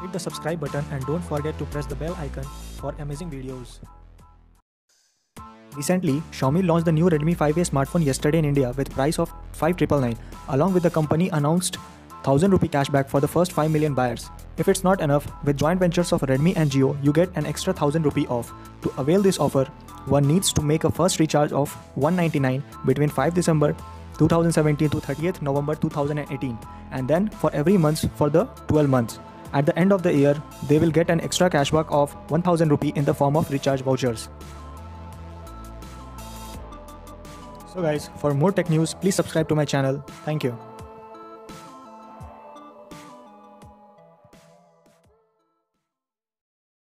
Hit the subscribe button and don't forget to press the bell icon for amazing videos. Recently, Xiaomi launched the new Redmi 5A smartphone yesterday in India with price of 5999 along with the company announced 1000 rupee cashback for the first 5 million buyers. If it's not enough, with joint ventures of Redmi and Jio, you get an extra 1000 rupee off. To avail this offer, one needs to make a first recharge of 199 between 5 December 2017 to 30th November 2018 and then for every month for the 12 months. At the end of the year, they will get an extra cashback of 1000 rupee in the form of recharge vouchers. So guys, for more tech news, please subscribe to my channel. Thank you.